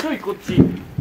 ちょいこっち。